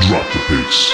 Drop the bass.